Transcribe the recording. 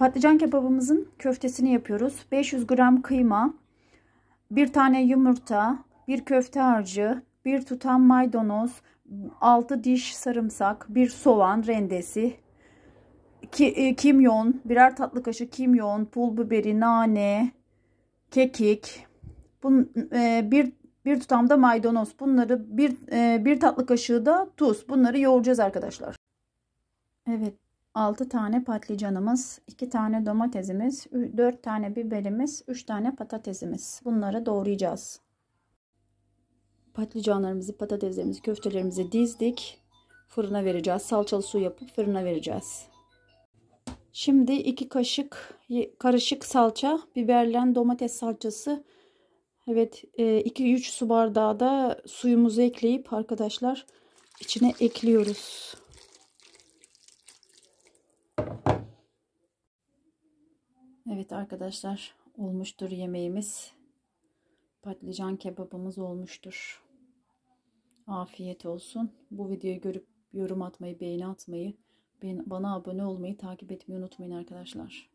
Patlıcan kebabımızın köftesini yapıyoruz. 500 gram kıyma, bir tane yumurta, bir köfte harcı, bir tutam maydanoz, 6 diş sarımsak, bir soğan rendesi, ki, e, kimyon, birer tatlı kaşığı kimyon, pul biberi, nane, kekik, bun, e, bir bir tutam da maydanoz. Bunları bir e, bir tatlı kaşığı da tuz. Bunları yoğuracağız arkadaşlar. Evet, 6 tane patlıcanımız, 2 tane domatesimiz, 4 tane biberimiz, 3 tane patatesimiz. Bunları doğrayacağız. Patlıcanlarımızı, patateslerimizi, köftelerimizi dizdik. Fırına vereceğiz. Salçalı su yapıp fırına vereceğiz. Şimdi 2 kaşık karışık salça, biberlen domates salçası. Evet 2-3 su bardağı da suyumuzu ekleyip arkadaşlar içine ekliyoruz. Evet arkadaşlar olmuştur yemeğimiz. Patlıcan kebabımız olmuştur. Afiyet olsun. Bu videoyu görüp yorum atmayı, beğeni atmayı, bana abone olmayı, takip etmeyi unutmayın arkadaşlar.